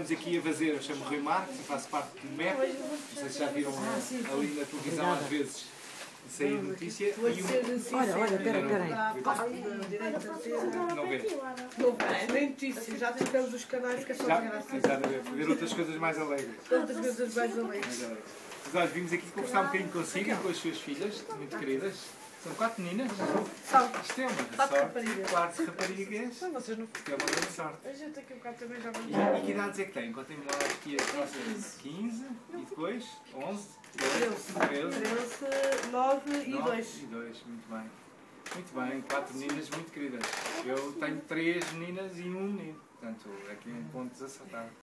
Estamos aqui a fazer, eu chamo Rui Marques, eu faço parte do MEP, não sei se já viram Ah, ali na televisão às vezes sair notícia e um, Olha, olha, pera, pera aí. não vê. Não vai, nem notícias, já temos os canais que é só Já, graça. exatamente, ver outras coisas mais alegres. Tantas coisas mais alegres. Mas olha, vimos aqui conversar um bocadinho consigo e com as suas filhas, muito queridas. São quatro meninas. São. Isto é uma grande Quatro sorte. raparigas. Quatro raparigas. Não, vocês não. Isto é uma grande sorte. A gente aqui um bocado também já vamos. E, e que idades é que têm? Contem-me lá aqui as nossas 15 e depois 11, 12, 13, 13, 9 e 9 2. e 2. Muito bem. Muito bem, quatro meninas muito queridas. Eu tenho três meninas e um menino. Portanto, aqui um ponto desacertado.